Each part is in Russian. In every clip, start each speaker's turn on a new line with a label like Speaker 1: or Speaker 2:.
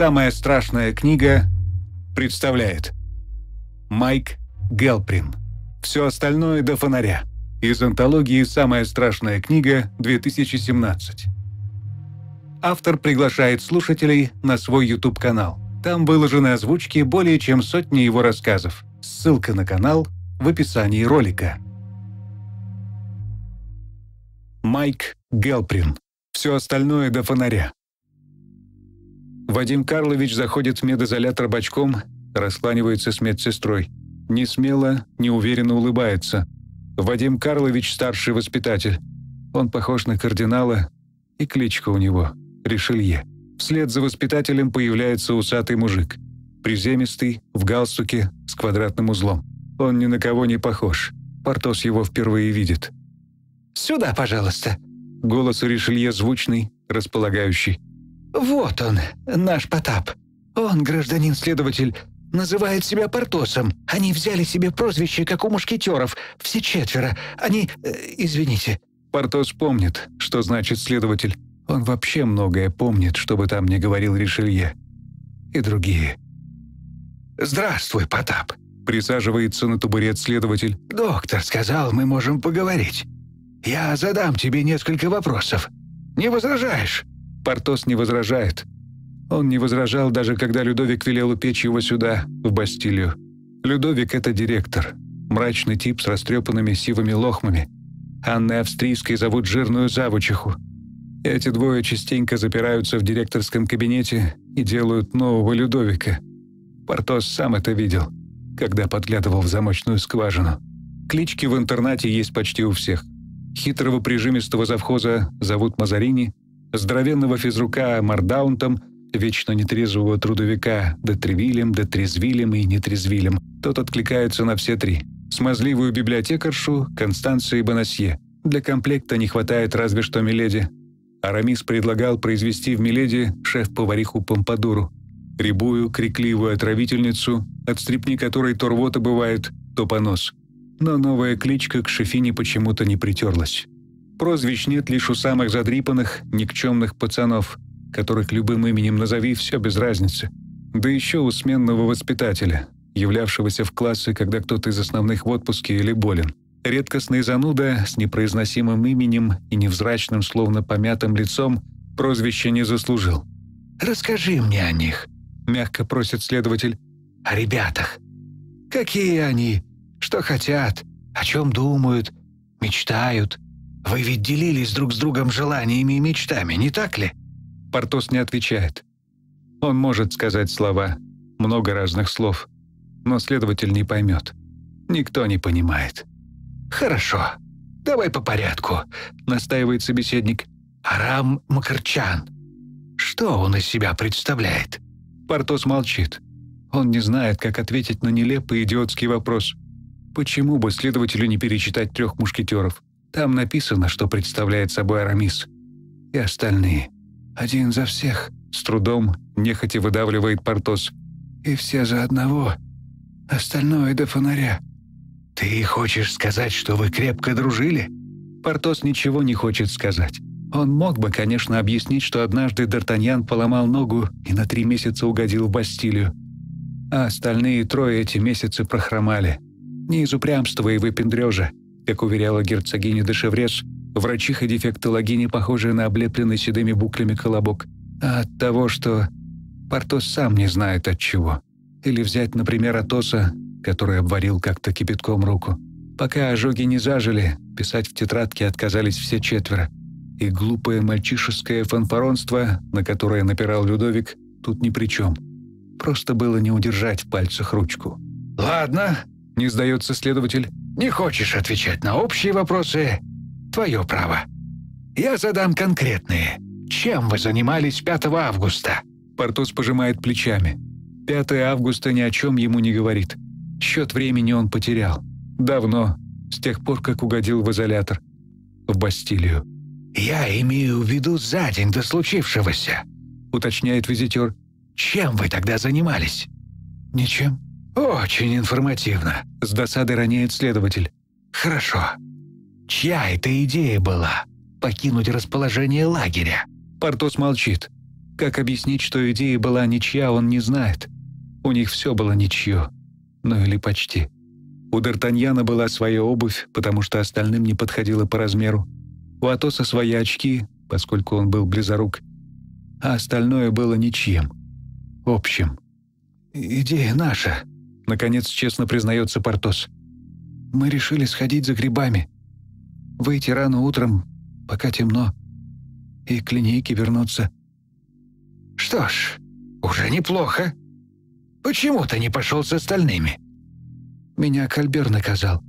Speaker 1: Самая страшная книга представляет Майк Гелприн. Все остальное до фонаря. Из антологии «Самая страшная книга» 2017. Автор приглашает слушателей на свой YouTube-канал. Там выложены озвучки более чем сотни его рассказов. Ссылка на канал в описании ролика. Майк Гелприн. Все остальное до фонаря. Вадим Карлович заходит в медизолятор бочком, раскланивается с медсестрой. Не смело, неуверенно улыбается. Вадим Карлович – старший воспитатель. Он похож на кардинала, и кличка у него – Ришелье. Вслед за воспитателем появляется усатый мужик. Приземистый, в галстуке, с квадратным узлом. Он ни на кого не похож. Портос его впервые видит.
Speaker 2: «Сюда, пожалуйста!»
Speaker 1: Голос Ришелье звучный, располагающий.
Speaker 2: «Вот он, наш Потап. Он, гражданин-следователь, называет себя Портосом. Они взяли себе прозвище, как у мушкетеров. Все четверо. Они... Э, извините».
Speaker 1: Портос помнит, что значит следователь. Он вообще многое помнит, что бы там ни говорил Ришелье. И другие.
Speaker 2: «Здравствуй, Потап», —
Speaker 1: присаживается на табурет следователь.
Speaker 2: «Доктор сказал, мы можем поговорить. Я задам тебе несколько вопросов. Не возражаешь?»
Speaker 1: Портос не возражает. Он не возражал, даже когда Людовик велел упечь его сюда, в Бастилию. Людовик — это директор. Мрачный тип с растрепанными сивыми лохмами. Анны Австрийской зовут жирную завучиху. Эти двое частенько запираются в директорском кабинете и делают нового Людовика. Портос сам это видел, когда подглядывал в замочную скважину. Клички в интернате есть почти у всех. Хитрого прижимистого завхоза зовут Мазарини, здоровенного физрука Мардаунтом, вечно нетрезвого трудовика Детревилем, Детрезвилем и Нетрезвилем. Тот откликается на все три. Смазливую библиотекаршу Констанции Бонасье. Для комплекта не хватает разве что Миледи. Арамис предлагал произвести в Миледи шеф-повариху Помпадуру. Рябую, крикливую отравительницу, от стрипни которой то рвота бывает, то понос. Но новая кличка к шефине почему-то не притерлась. Прозвищ нет лишь у самых задрипанных, никчемных пацанов, которых любым именем назови, все без разницы. Да еще у сменного воспитателя, являвшегося в классы, когда кто-то из основных в отпуске или болен. Редкостный зануда с непроизносимым именем и невзрачным, словно помятым лицом, прозвище не заслужил.
Speaker 2: «Расскажи мне о них», —
Speaker 1: мягко просит следователь.
Speaker 2: «О ребятах. Какие они? Что хотят? О чем думают? Мечтают?» Вы ведь делились друг с другом желаниями и мечтами, не так ли?»
Speaker 1: Портос не отвечает. Он может сказать слова, много разных слов, но следователь не поймет. Никто не понимает.
Speaker 2: «Хорошо, давай по порядку», — настаивает собеседник. «Арам Макарчан. Что он из себя представляет?»
Speaker 1: Портос молчит. Он не знает, как ответить на нелепый идиотский вопрос. Почему бы следователю не перечитать трех мушкетеров? Там написано, что представляет собой Арамис. И остальные. Один за всех. С трудом, нехотя выдавливает Портос. И все за одного. Остальное до фонаря.
Speaker 2: «Ты хочешь сказать, что вы крепко дружили?»
Speaker 1: Портос ничего не хочет сказать. Он мог бы, конечно, объяснить, что однажды Д'Артаньян поломал ногу и на три месяца угодил в Бастилию. А остальные трое эти месяцы прохромали. Не из упрямства и выпендрежа, как уверяла герцогиня де Шевреш, врачиха-дефектологиня, похожая на облепленный седыми буклями колобок, а от того, что Портос сам не знает от чего. Или взять, например, Атоса, который обварил как-то кипятком руку. Пока ожоги не зажили, писать в тетрадке отказались все четверо. И глупое мальчишеское фанфаронство, на которое напирал Людовик, тут ни при чем. Просто было не удержать в пальцах ручку.
Speaker 2: «Ладно», — не сдается следователь. Не хочешь отвечать на общие вопросы? Твое право. Я задам конкретные. Чем вы занимались 5 августа?»
Speaker 1: Портос пожимает плечами. 5 августа ни о чем ему не говорит. Счет времени он потерял. Давно, с тех пор, как угодил в изолятор. В Бастилию.
Speaker 2: «Я имею в виду за день до случившегося», — уточняет визитер. «Чем вы тогда занимались?»
Speaker 1: «Ничем»,
Speaker 2: «Очень информативно», —
Speaker 1: с досадой роняет следователь.
Speaker 2: «Хорошо. Чья это идея была? Покинуть расположение лагеря?»
Speaker 1: Портос молчит. Как объяснить, что идея была ничья, он не знает. У них все было ничье. Ну или почти. У Д'Артаньяна была своя обувь, потому что остальным не подходила по размеру. У Атоса свои очки, поскольку он был близорук. А остальное было ничьим. Общим.
Speaker 2: «Идея наша», — наконец честно признается Портос. «Мы решили сходить за грибами. Выйти рано утром, пока темно, и к линейке вернуться». «Что ж, уже неплохо. Почему ты не пошел с остальными?» Меня Кальбер наказал.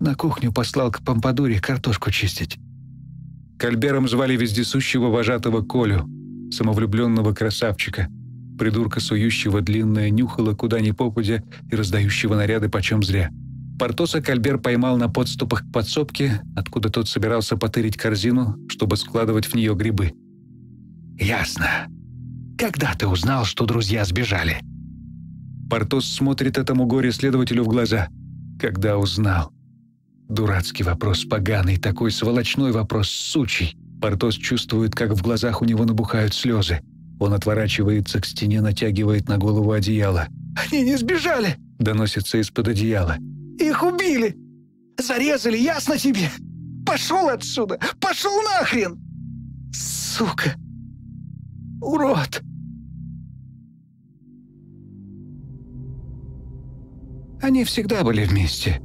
Speaker 2: На кухню послал к Помпадуре картошку чистить.
Speaker 1: Кальбером звали вездесущего вожатого Колю, самовлюбленного красавчика, придурка, сующего длинное нюхало куда ни попадя и раздающего наряды почем зря. Портоса Кальбер поймал на подступах к подсобке, откуда тот собирался потырить корзину, чтобы складывать в нее грибы.
Speaker 2: «Ясно. Когда ты узнал, что друзья сбежали?»
Speaker 1: Портос смотрит этому горе-следователю в глаза. Когда узнал? Дурацкий вопрос, поганый, такой сволочной вопрос, сучий. Портос чувствует, как в глазах у него набухают слезы. Он отворачивается к стене, натягивает на голову одеяло.
Speaker 2: «Они не сбежали!»
Speaker 1: — доносится из-под одеяла.
Speaker 2: «Их убили! Зарезали, ясно тебе? Пошел отсюда! Пошел нахрен! Сука! Урод!» Они всегда были вместе,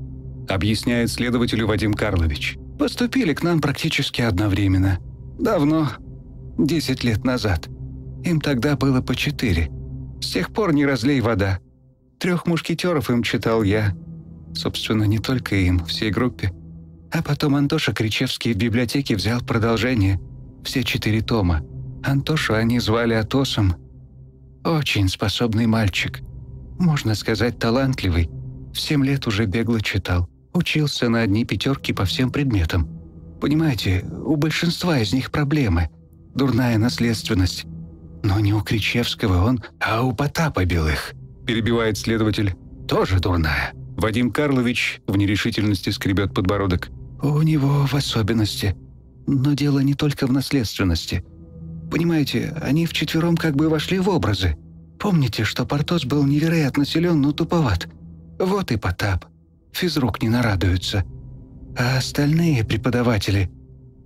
Speaker 2: объясняет следователю Вадим Карлович. Поступили к нам практически одновременно. Давно, десять лет назад. Им тогда было по четыре. С тех пор не разлей вода. Трех мушкетеров им читал я. Собственно, не только им, всей группе. А потом Антоша Кричевский в библиотеке взял продолжение. Все четыре тома. Антошу они звали Атосом. Очень способный мальчик. Можно сказать, талантливый. В семь лет уже бегло читал. Учился на одни пятерки по всем предметам. Понимаете, у большинства из них проблемы. Дурная наследственность. Но не у Кричевского он, а у Потапа Белых.
Speaker 1: Перебивает следователь.
Speaker 2: Тоже дурная.
Speaker 1: Вадим Карлович в нерешительности скребет подбородок.
Speaker 2: У него в особенности. Но дело не только в наследственности. Понимаете, они вчетвером как бы вошли в образы. Помните, что Портос был невероятно силен, но туповат. Вот и Потап. Физрук не нарадуется. А остальные преподаватели...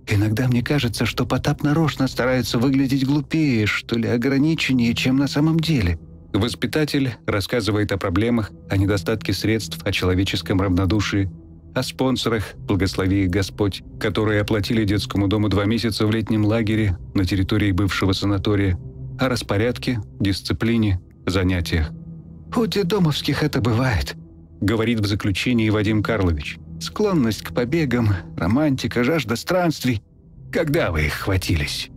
Speaker 2: Иногда мне кажется, что Потап нарочно старается выглядеть глупее, что ли, ограниченнее, чем на самом деле.
Speaker 1: Воспитатель рассказывает о проблемах, о недостатке средств, о человеческом равнодушии, о спонсорах, благослови их Господь, которые оплатили детскому дому два месяца в летнем лагере на территории бывшего санатория, о распорядке, дисциплине, занятиях.
Speaker 2: «У детдомовских это бывает», — говорит в заключении Вадим Карлович. «Склонность к побегам, романтика, жажда странствий. Когда вы их хватились?»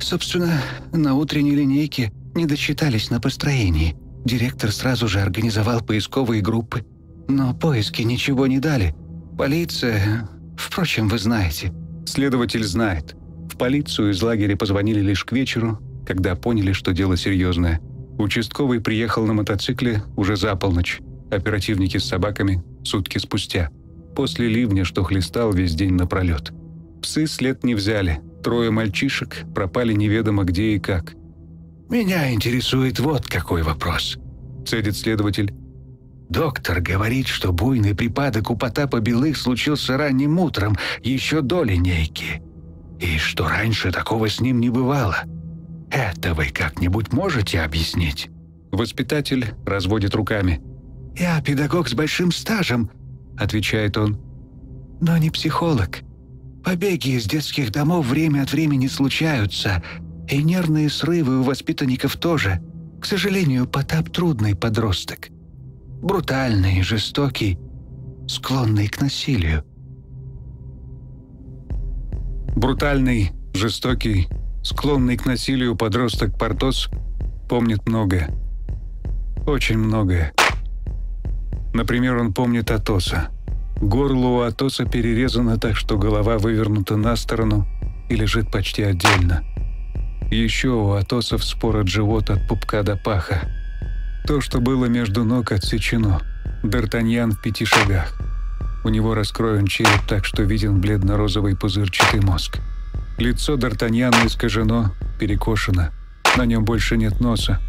Speaker 2: «Собственно, на утренней линейке не досчитались на построении. Директор сразу же организовал поисковые группы. Но поиски ничего не дали. Полиция... Впрочем, вы знаете».
Speaker 1: Следователь знает. В полицию из лагеря позвонили лишь к вечеру, когда поняли, что дело серьезное. Участковый приехал на мотоцикле уже за полночь оперативники с собаками сутки спустя, после ливня, что хлестал весь день напролет. Псы след не взяли, трое мальчишек пропали неведомо где и как.
Speaker 2: «Меня интересует вот какой вопрос», —
Speaker 1: цедит следователь.
Speaker 2: «Доктор говорит, что буйный припадок у Потапа Белых случился ранним утром, еще до линейки, и что раньше такого с ним не бывало. Это вы как-нибудь можете объяснить?»
Speaker 1: Воспитатель разводит руками.
Speaker 2: «Я педагог с большим стажем», — отвечает он. «Но не психолог. Побеги из детских домов время от времени случаются, и нервные срывы у воспитанников тоже. К сожалению, Потап трудный подросток. Брутальный, жестокий, склонный к насилию.
Speaker 1: Брутальный, жестокий, склонный к насилию подросток Портос помнит многое. Очень многое. Например, он помнит Атоса. Горло у Атоса перерезано так, что голова вывернута на сторону и лежит почти отдельно. Еще у Атосов спорот живот от пупка до паха. То, что было между ног, отсечено. Д'Артаньян в пяти шагах. У него раскроен череп так, что виден бледно-розовый пузырчатый мозг. Лицо Д'Артаньяна искажено, перекошено. На нем больше нет носа,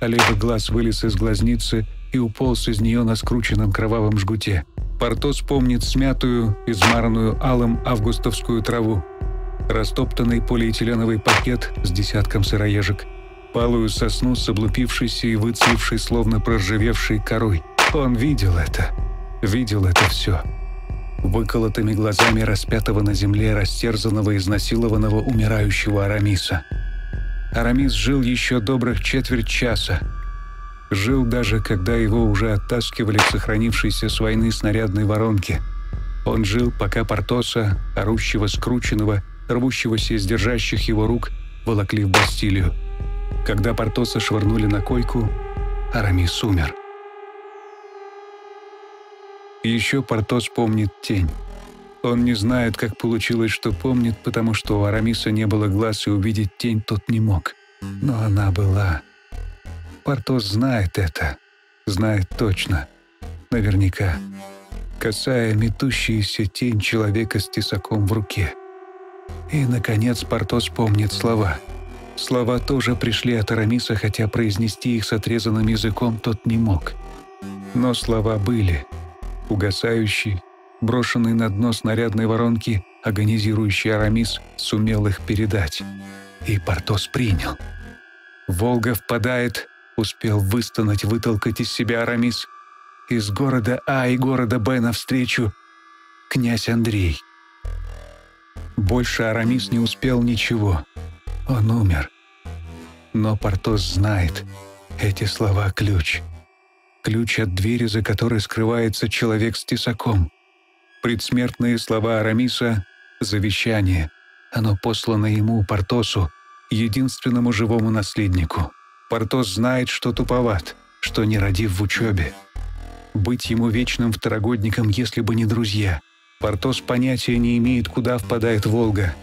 Speaker 1: а левый глаз вылез из глазницы и уполз из нее на скрученном кровавом жгуте. Портос помнит смятую, измаранную алым августовскую траву, растоптанный полиэтиленовый пакет с десятком сыроежек, палую сосну с облупившейся и выцветшей, словно проржавевшей корой. Он видел это. Видел это все. Выколотыми глазами распятого на земле, растерзанного, изнасилованного, умирающего Арамиса. Арамис жил еще добрых четверть часа. Жил даже, когда его уже оттаскивали к сохранившейся с войны снарядной воронке. Он жил, пока Портоса, орущего, скрученного, рвущегося из держащих его рук, волокли в Бастилию. Когда Портоса швырнули на койку, Арамис умер. Еще Портос помнит тень. Он не знает, как получилось, что помнит, потому что у Арамиса не было глаз, и увидеть тень тот не мог. Но она была. Портос знает это. Знает точно. Наверняка. Касая метущаяся тень человека с тесаком в руке. И, наконец, Портос помнит слова. Слова тоже пришли от Арамиса, хотя произнести их с отрезанным языком тот не мог. Но слова были. Угасающий, брошенный на дно снарядной воронки, агонизирующий Арамис сумел их передать. И Портос принял. Волга впадает, успел выстонать, вытолкать из себя Арамис. Из города А и города Б навстречу князь Андрей. Больше Арамис не успел ничего. Он умер. Но Портос знает, эти слова — ключ. Ключ от двери, за которой скрывается человек с тесаком. Предсмертные слова Арамиса — завещание. Оно послано ему, Портосу, единственному живому наследнику. Портос знает, что туповат, что не родив в учебе. Быть ему вечным второгодником, если бы не друзья. Портос понятия не имеет, куда впадает Волга.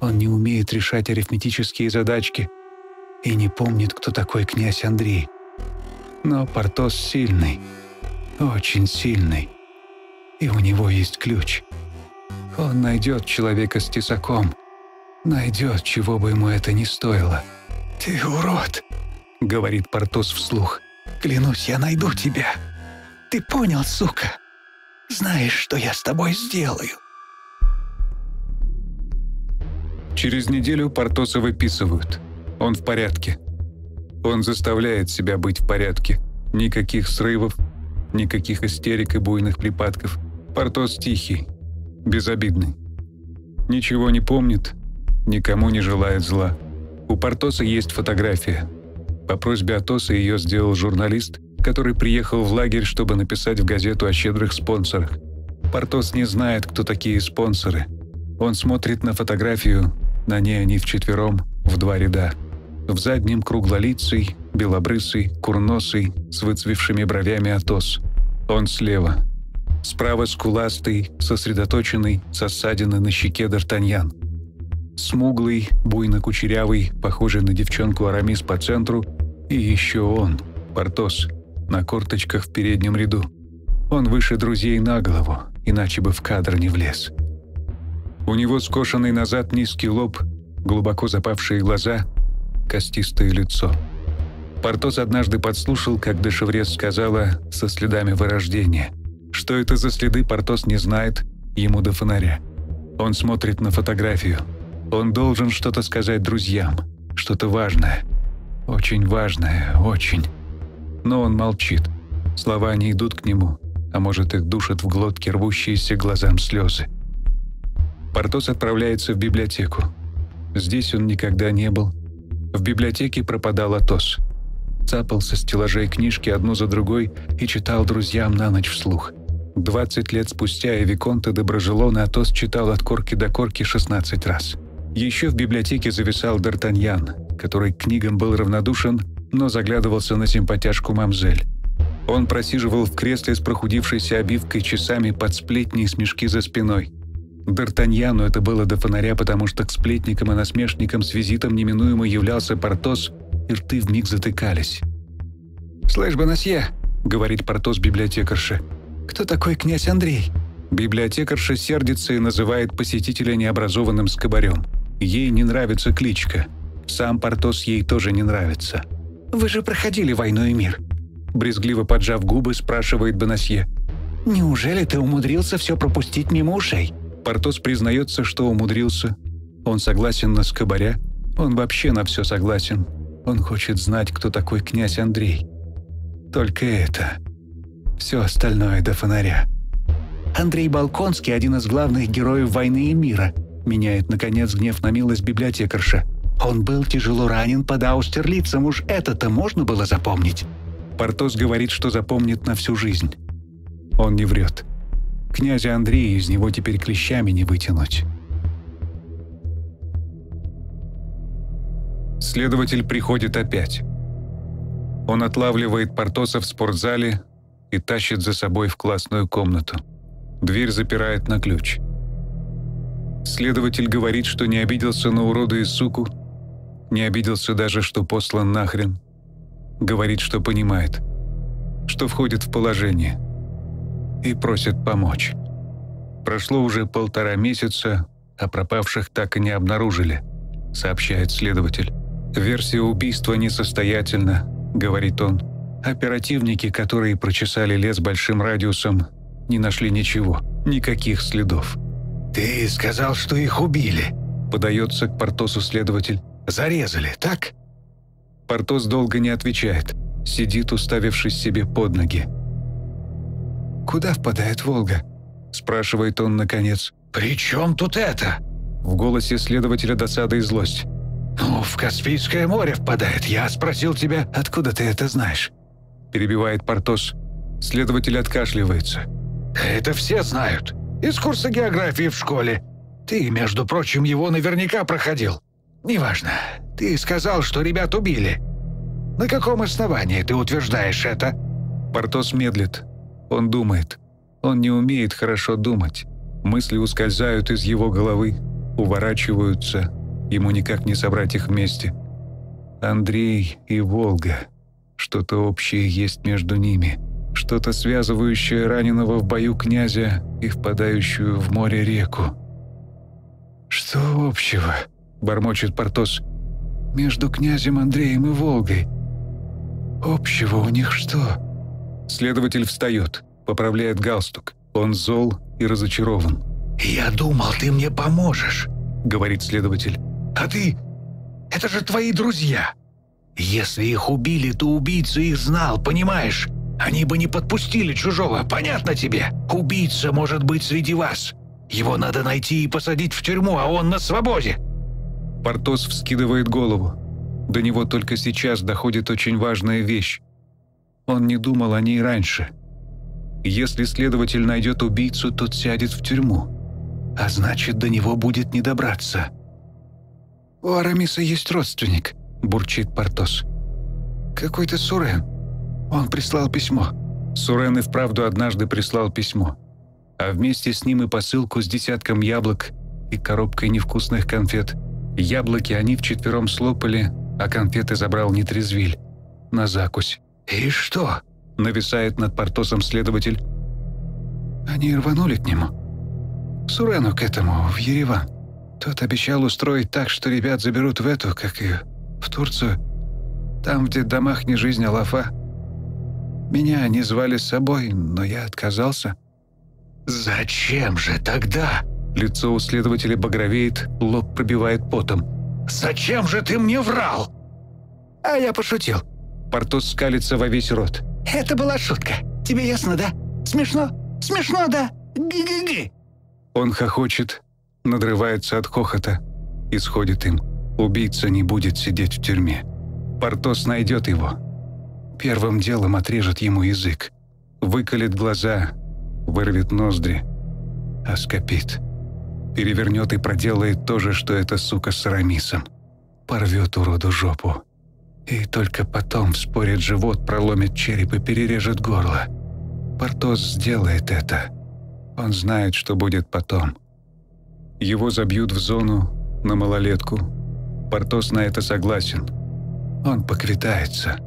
Speaker 1: Он не умеет решать арифметические задачки и не помнит, кто такой князь Андрей. Но Портос сильный, очень сильный и у него есть ключ. Он найдет человека с тесаком. Найдет, чего бы ему это ни стоило. «Ты урод!» — говорит Портос вслух. «Клянусь, я найду тебя. Ты понял, сука? Знаешь, что я с тобой сделаю?» Через неделю Портоса выписывают. Он в порядке. Он заставляет себя быть в порядке. Никаких срывов, никаких истерик и буйных припадков. Портос тихий, безобидный. Ничего не помнит, никому не желает зла. У Портоса есть фотография. По просьбе Атоса ее сделал журналист, который приехал в лагерь, чтобы написать в газету о щедрых спонсорах. Портос не знает, кто такие спонсоры. Он смотрит на фотографию, на ней они вчетвером, в два ряда. В заднем круглолицый, белобрысый, курносый, с выцвевшими бровями Атос. Он слева. Справа скуластый, сосредоточенный, со ссадиной на щеке Д'Артаньян. Смуглый, буйно-кучерявый, похожий на девчонку Арамис по центру. И еще он, Портос, на корточках в переднем ряду. Он выше друзей на голову, иначе бы в кадр не влез. У него скошенный назад низкий лоб, глубоко запавшие глаза, костистое лицо. Портос однажды подслушал, как Дешеврес сказала со следами вырождения. Что это за следы, Портос не знает, ему до фонаря. Он смотрит на фотографию. Он должен что-то сказать друзьям, что-то важное. Очень важное, очень. Но он молчит. Слова не идут к нему, а может их душат в глотке рвущиеся глазам слезы. Портос отправляется в библиотеку. Здесь он никогда не был. В библиотеке пропадал Атос. Цапал со стеллажей книжки одну за другой и читал друзьям на ночь вслух. 20 лет спустя и Виконта Доброжелон Атос читал от корки до корки 16 раз. Еще в библиотеке зависал Д'Артаньян, который к книгам был равнодушен, но заглядывался на симпатяшку мамзель. Он просиживал в кресле с прохудившейся обивкой часами под сплетни и смешки за спиной. Д'Артаньяну это было до фонаря, потому что к сплетникам и насмешникам с визитом неминуемо являлся Портос, и рты вмиг затыкались. «Слышь, Бонасье», — говорит Портос библиотекарше, — кто такой князь Андрей?» Библиотекарша сердится и называет посетителя необразованным скобарем. Ей не нравится кличка. Сам Портос ей тоже не нравится.
Speaker 2: «Вы же проходили войну и мир», —
Speaker 1: брезгливо поджав губы, спрашивает Бонасье.
Speaker 2: «Неужели ты умудрился все пропустить мимо ушей?»
Speaker 1: Портос признается, что умудрился. Он согласен на скобаря. Он вообще на все согласен. Он хочет знать, кто такой князь Андрей. Только это. Все остальное до фонаря.
Speaker 2: Андрей Балконский – один из главных героев войны и мира. Меняет, наконец, гнев на милость библиотекарша. Он был тяжело ранен под Аустерлицем, уж это-то можно было запомнить.
Speaker 1: Портос говорит, что запомнит на всю жизнь. Он не врет. Князя Андрея из него теперь клещами не вытянуть. Следователь приходит опять. Он отлавливает Портоса в спортзале и тащит за собой в классную комнату. Дверь запирает на ключ. Следователь говорит, что не обиделся на урода и суку, не обиделся даже, что послан нахрен. Говорит, что понимает, что входит в положение и просит помочь. Прошло уже полтора месяца, а пропавших так и не обнаружили, сообщает следователь. Версия убийства несостоятельна, говорит он. Оперативники, которые прочесали лес большим радиусом, не нашли ничего, никаких следов.
Speaker 2: «Ты сказал, что их убили», —
Speaker 1: подается к Портосу следователь.
Speaker 2: «Зарезали, так?»
Speaker 1: Портос долго не отвечает, сидит, уставившись себе под ноги.
Speaker 2: «Куда впадает Волга?» — спрашивает он наконец.
Speaker 3: «При чем тут это?»
Speaker 1: В голосе следователя досада и злость.
Speaker 3: «Ну, в Каспийское море впадает. Я спросил тебя,
Speaker 2: откуда ты это знаешь?»
Speaker 1: Перебивает Портос. Следователь откашливается.
Speaker 3: «Это все знают. Из курса географии в школе. Ты, между прочим, его наверняка проходил. Неважно. Ты сказал, что ребят убили. На каком основании ты утверждаешь это?»
Speaker 1: Портос медлит. Он думает. Он не умеет хорошо думать. Мысли ускользают из его головы, уворачиваются. Ему никак не собрать их вместе. Андрей и Волга. Что-то общее есть между ними. Что-то связывающее раненого в бою князя и впадающую в море реку.
Speaker 2: «Что общего?» — бормочет Портос.
Speaker 1: «Между князем Андреем и Волгой. Общего у них что?» Следователь встает, поправляет галстук. Он зол и разочарован.
Speaker 3: «Я думал, ты мне поможешь», — говорит следователь. «А ты... Это же твои друзья. Если их убили, то убийца их знал, понимаешь? Они бы не подпустили чужого, понятно тебе? Убийца может быть среди вас. Его надо найти и посадить в тюрьму, а он на свободе».
Speaker 1: Портос вскидывает голову. До него только сейчас доходит очень важная вещь. Он не думал о ней раньше. Если следователь найдет убийцу, тот сядет в тюрьму. А значит, до него будет не добраться.
Speaker 2: «У Арамиса есть родственник», — бурчит Портос. «Какой-то Сурен. Он прислал письмо».
Speaker 1: Сурен и вправду однажды прислал письмо. А вместе с ним и посылку с десятком яблок и коробкой невкусных конфет. Яблоки они вчетвером слопали, а конфеты забрал нетрезвиль. На закусь.
Speaker 3: «И что?»
Speaker 1: — нависает над Портосом следователь.
Speaker 2: Они рванули к нему. Сурену к этому, в Ереван. Тот обещал устроить так, что ребят заберут в эту, как и в Турцию. Там, где домах не жизнь, а лафа. Меня они звали с собой, но я отказался.
Speaker 3: «Зачем же тогда?»
Speaker 1: Лицо у следователя багровеет, лоб пробивает потом.
Speaker 3: «Зачем же ты мне врал?»
Speaker 2: «А я пошутил»,
Speaker 1: Портос скалится во весь рот.
Speaker 2: «Это была шутка. Тебе ясно, да? Смешно? Смешно, да? Ги-ги-ги!»
Speaker 1: Он хохочет, надрывается от хохота. Исходит им. Убийца не будет сидеть в тюрьме. Портос найдет его. Первым делом отрежет ему язык. Выколет глаза, вырвет ноздри. Оскопит. Перевернет и проделает то же, что эта сука с Арамисом. Порвет уроду жопу. И только потом вспорит живот, проломит череп и перережет горло. Портос сделает это. Он знает, что будет потом. Его забьют в зону, на малолетку. Портос на это согласен. Он поквитается.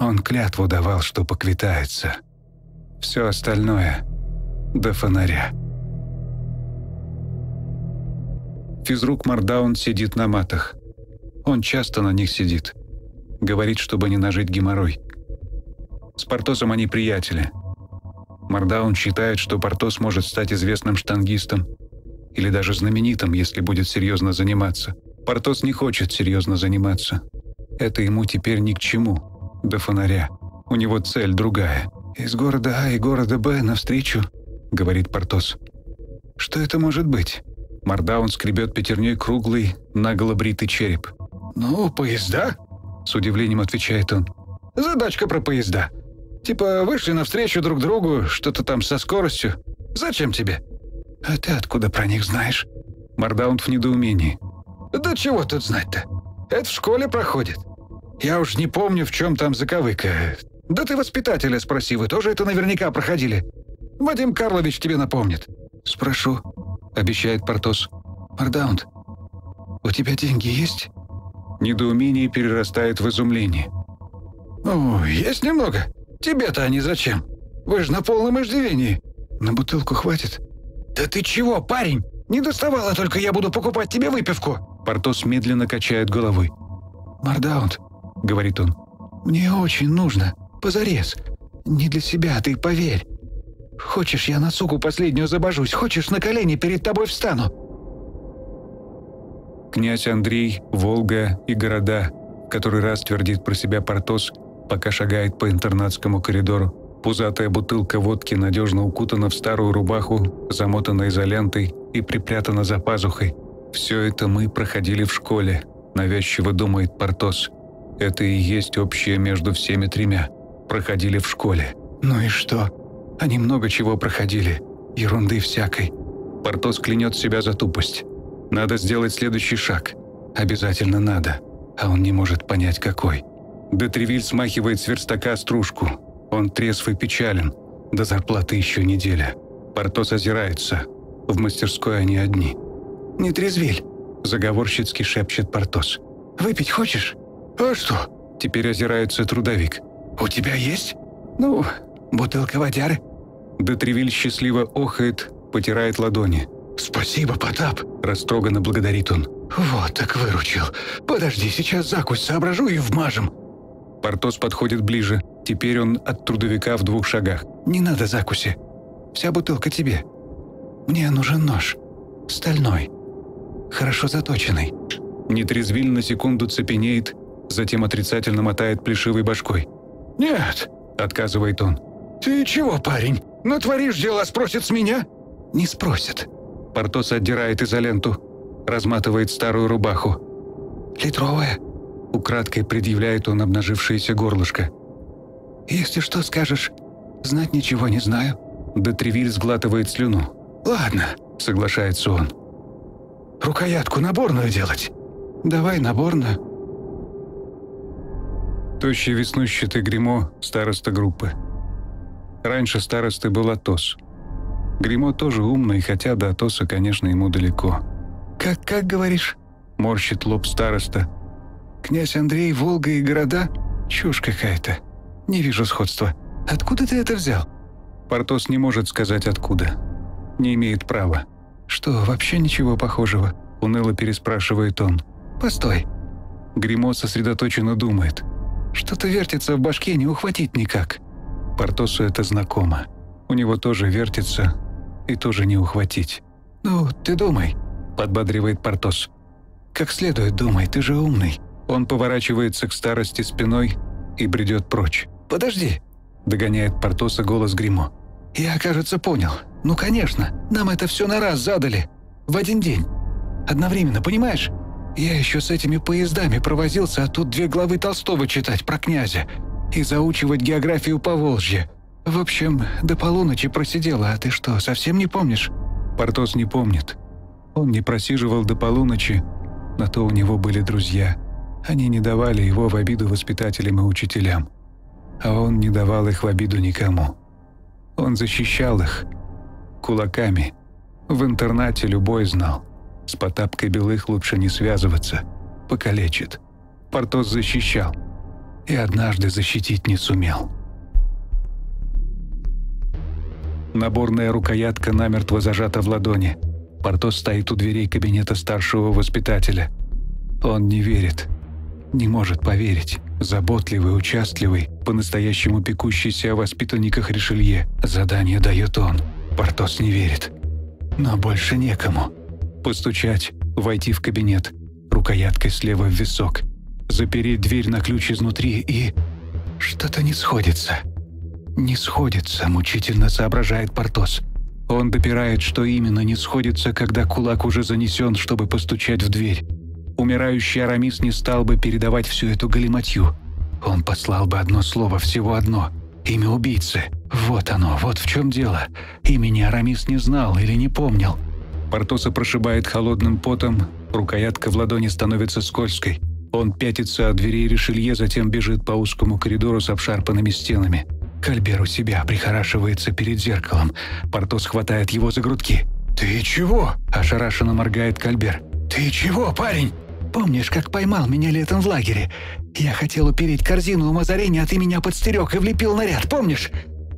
Speaker 1: Он клятву давал, что поквитается. Все остальное — до фонаря. Физрук Мардаун сидит на матах. Он часто на них сидит. Говорит, чтобы не нажить геморрой. С Портосом они приятели. Мардаун считает, что Портос может стать известным штангистом или даже знаменитым, если будет серьезно заниматься. Портос не хочет серьезно заниматься. Это ему теперь ни к чему. До фонаря. У него цель другая. «Из города А и города Б навстречу», — говорит Портос. «Что это может быть?» Мардаун скребет пятерней круглый, наголо бритый череп.
Speaker 3: «Ну, поезда?» — с удивлением отвечает он. «Задачка про поезда. Типа вышли навстречу друг другу, что-то там со скоростью. Зачем тебе?»
Speaker 2: «А ты откуда про них знаешь?»
Speaker 1: Мардаун в недоумении.
Speaker 3: «Да чего тут знать-то? Это в школе проходит. Я уж не помню, в чем там заковыка. Да ты воспитателя спроси, вы тоже это наверняка проходили. Вадим Карлович тебе напомнит».
Speaker 2: «Спрошу», — обещает Портос. «Мардаунд, у тебя деньги есть?»
Speaker 1: Недоумение перерастает в изумление.
Speaker 3: «Ну, есть немного. Тебе-то они зачем? Вы же на полном иждивении.
Speaker 2: На бутылку хватит?»
Speaker 3: «Да ты чего, парень? Не доставало только я буду покупать тебе выпивку!»
Speaker 1: Портос медленно качает головой.
Speaker 2: «Мардаунд», — говорит он, — «мне очень нужно. Позарез. Не для себя, ты поверь. Хочешь, я на суку последнюю забожусь? Хочешь, на колени перед тобой встану?»
Speaker 1: Князь Андрей, Волга и города, который раз твердит про себя Портос, пока шагает по интернатскому коридору. Пузатая бутылка водки надежно укутана в старую рубаху, замотана изолентой и припрятана за пазухой. «Все это мы проходили в школе», — навязчиво думает Портос. «Это и есть общее между всеми тремя проходили в школе.
Speaker 2: Ну и что? Они много чего проходили. Ерунды всякой.
Speaker 1: Портос клянет себя за тупость. Надо сделать следующий шаг.
Speaker 2: Обязательно надо. А он не может понять, какой.
Speaker 1: Детревиль смахивает с верстака стружку. Он трезв и печален. До зарплаты еще неделя. Портос озирается. В мастерской они одни.
Speaker 2: «Не трезвиль», —
Speaker 1: заговорщицки шепчет Портос.
Speaker 2: «Выпить хочешь?»
Speaker 3: «А что?»
Speaker 1: Теперь озирается трудовик.
Speaker 3: «У тебя есть?»
Speaker 2: «Ну, бутылка водяры».
Speaker 1: Детревиль счастливо охает, потирает ладони.
Speaker 3: «Спасибо, Потап!»
Speaker 1: – растроганно благодарит он.
Speaker 3: «Вот так выручил. Подожди, сейчас закусь соображу и вмажем».
Speaker 1: Портос подходит ближе. Теперь он от трудовика в двух шагах.
Speaker 2: «Не надо закуси. Вся бутылка тебе. Мне нужен нож. Стальной. Хорошо заточенный».
Speaker 1: Нетрезвиль на секунду цепенеет, затем отрицательно мотает плешивой башкой.
Speaker 3: «Нет», — отказывает он. «Ты чего, парень? Натворишь дела, спросят с меня?»
Speaker 2: «Не спросят».
Speaker 1: Портос отдирает изоленту, разматывает старую рубаху.
Speaker 2: «Литровая?»
Speaker 1: Украдкой предъявляет он обнажившееся горлышко.
Speaker 2: «Если что скажешь, знать ничего не знаю».
Speaker 1: Детревиль сглатывает слюну.
Speaker 3: «Ладно», — соглашается он. «Рукоятку наборную делать?»
Speaker 2: «Давай наборную».
Speaker 1: Тощий веснущатый гримо староста группы. Раньше старостой был Атос. Гримо тоже умный, хотя до Атоса, конечно, ему далеко.
Speaker 2: «Как, как говоришь?»
Speaker 1: – морщит лоб староста.
Speaker 2: «Князь Андрей, Волга и города? Чушь какая-то. Не вижу сходства. Откуда ты это взял?»
Speaker 1: Портос не может сказать откуда. Не имеет права.
Speaker 2: «Что, вообще ничего похожего?»
Speaker 1: – уныло переспрашивает он.
Speaker 2: «Постой».
Speaker 1: Гримо сосредоточенно думает –
Speaker 2: что-то вертится в башке, не ухватить никак.
Speaker 1: Портосу это знакомо. У него тоже вертится и тоже не ухватить.
Speaker 2: «Ну, ты думай», —
Speaker 1: подбадривает Портос.
Speaker 2: «Как следует думай, ты же умный».
Speaker 1: Он поворачивается к старости спиной и бредет прочь.
Speaker 2: «Подожди», —
Speaker 1: догоняет Портоса голос Гримо.
Speaker 2: «Я, кажется, понял. Ну, конечно, нам это все на раз задали. В один день. Одновременно, понимаешь? Я еще с этими поездами провозился, а тут две главы Толстого читать про князя и заучивать географию по Волжье. В общем, до полуночи просидела, а ты что, совсем не помнишь?»
Speaker 1: Портос не помнит. Он не просиживал до полуночи, на то у него были друзья. Они не давали его в обиду воспитателям и учителям. А он не давал их в обиду никому. Он защищал их кулаками. В интернате любой знал. С Потапкой Белых лучше не связываться. Покалечит. Портос защищал. И однажды защитить не сумел. Наборная рукоятка намертво зажата в ладони. Портос стоит у дверей кабинета старшего воспитателя. Он не верит. Не может поверить. Заботливый, участливый, по-настоящему пекущийся о воспитанниках Ришелье. Задание дает он. Портос не верит. Но больше некому. Постучать, войти в кабинет, рукояткой слева в висок, запереть дверь на ключ изнутри и... Что-то не сходится. Не сходится, мучительно соображает Портос. Он допирает, что именно не сходится, когда кулак уже занесен, чтобы постучать в дверь. Умирающий Арамис не стал бы передавать всю эту галиматью. Он послал бы одно слово, всего одно. Имя убийцы. Вот оно, вот в чем дело. Имени Арамис не знал или не помнил. Портоса прошибает холодным потом, рукоятка в ладони становится скользкой. Он пятится от дверей Ришелье, затем бежит по узкому коридору с обшарпанными стенами. Кальбер у себя прихорашивается перед зеркалом. Портос хватает его за грудки. «Ты чего?» – ошарашенно моргает Кальбер. «Ты чего, парень?» «Помнишь, как поймал меня летом в лагере? Я хотел упереть корзину у Мазарени, а ты меня подстерег и влепил наряд, помнишь?»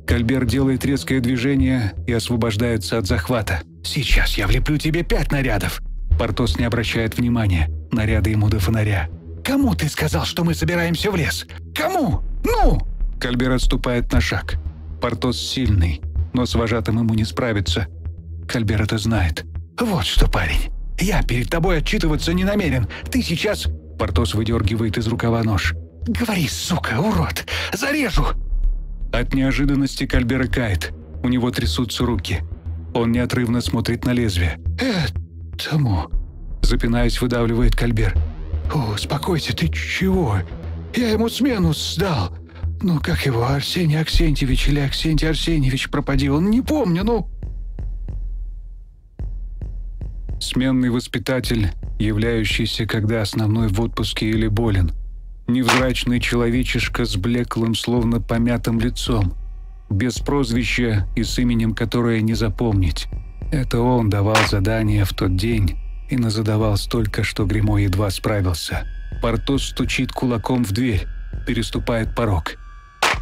Speaker 1: Кальбер делает резкое движение и освобождается от захвата. «Сейчас я влеплю тебе пять нарядов!» Портос не обращает внимания. Наряды ему до фонаря. «Кому ты сказал, что мы собираемся в лес? Кому? Ну!» Кальбер отступает на шаг. Портос сильный, но с вожатым ему не справится. Кальбер это знает. «Вот что, парень, я перед тобой отчитываться не намерен. Ты сейчас...» Портос выдергивает из рукава нож. «Говори, сука, урод! Зарежу!» От неожиданности Кальбер кает. У него трясутся руки. Он неотрывно смотрит на лезвие. «Этому...» Запинаясь, выдавливает Кальбер. «О, успокойся, ты чего? Я ему смену сдал. Ну, как его, Арсений Аксентьевич или Аксентий Арсеньевич, пропади, он не помню, ну...» Сменный воспитатель, являющийся, когда основной в отпуске или болен. Невзрачный человечишка с блеклым, словно помятым лицом. Без прозвища и с именем, которое не запомнить. Это он давал задание в тот день и назадавал столько, что Гремо едва справился. Портос стучит кулаком в дверь, переступает порог.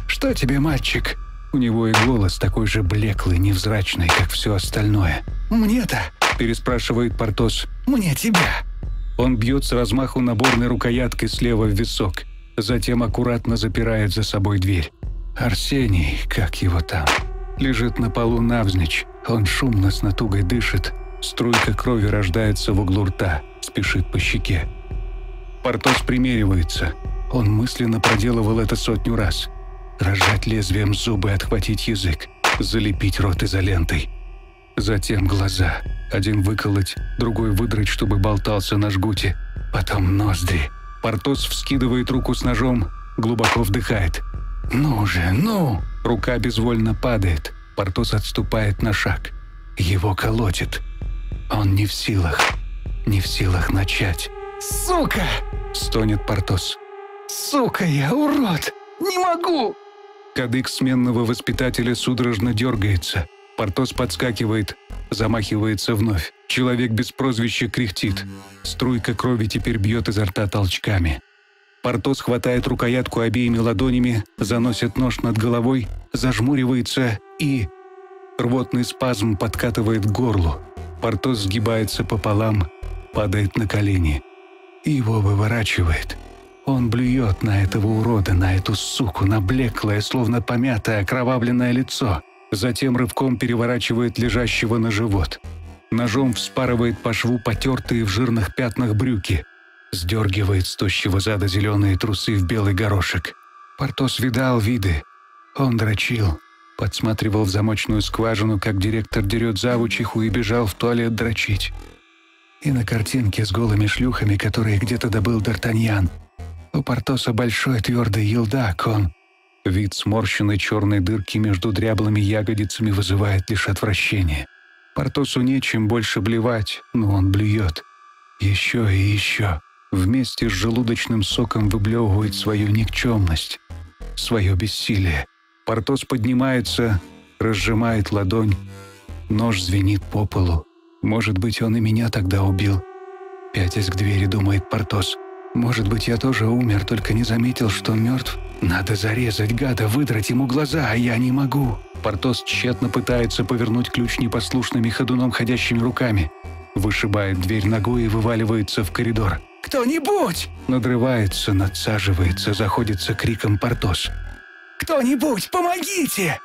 Speaker 1: «Что тебе, мальчик?» У него и голос такой же блеклый, невзрачный, как все остальное. «Мне-то?» переспрашивает Портос. «Мне тебя!» Он бьет с размаху наборной рукояткой слева в висок, затем аккуратно запирает за собой дверь. Арсений, как его там, лежит на полу навзничь. Он шумно с натугой дышит, струйка крови рождается в углу рта, спешит по щеке. Портос примеривается. Он мысленно проделывал это сотню раз. Разжать лезвием зубы, отхватить язык, залепить рот изолентой. Затем глаза. Один выколоть, другой выдрать, чтобы болтался на жгуте. Потом ноздри. Портос вскидывает руку с ножом, глубоко вдыхает. «Ну же, ну!» Рука безвольно падает. Портос отступает на шаг. Его колотит. Он не в силах. Не в силах начать. «Сука!» — стонет Портос. «Сука я, урод! Не могу!» Кадык сменного воспитателя судорожно дергается. Портос подскакивает, замахивается вновь. Человек без прозвища кряхтит. Струйка крови теперь бьет изо рта толчками. Портос хватает рукоятку обеими ладонями, заносит нож над головой, зажмуривается и... Рвотный спазм подкатывает к горлу. Портос сгибается пополам, падает на колени. Его выворачивает. Он блюет на этого урода, на эту суку, на блеклое, словно помятое, окровавленное лицо. Затем рывком переворачивает лежащего на живот. Ножом вспарывает по шву потертые в жирных пятнах брюки. Сдергивает с тощего зада зеленые трусы в белый горошек. Портос видал виды. Он дрочил. Подсматривал в замочную скважину, как директор дерет завучиху и бежал в туалет дрочить. И на картинке с голыми шлюхами, которые где-то добыл Д'Артаньян. У Портоса большой твердый елдак, он Вид сморщенной черной дырки между дряблыми ягодицами вызывает лишь отвращение. Портосу нечем больше блевать, но он блюет. Еще и еще. Вместе с желудочным соком выблевывает свою никчемность, свое бессилие. Портос поднимается, разжимает ладонь. Нож звенит по полу. Может быть, он и меня тогда убил. Пятясь к двери, думает Портос. Может быть, я тоже умер, только не заметил, что мертв. Надо зарезать гада, выдрать ему глаза, а я не могу. Портос тщетно пытается повернуть ключ непослушными ходуном ходящими руками. Вышибает дверь ногой и вываливается в коридор.
Speaker 3: Кто-нибудь!»
Speaker 1: Надрывается, надсаживается, заходится криком Портос.
Speaker 3: «Кто-нибудь, помогите!»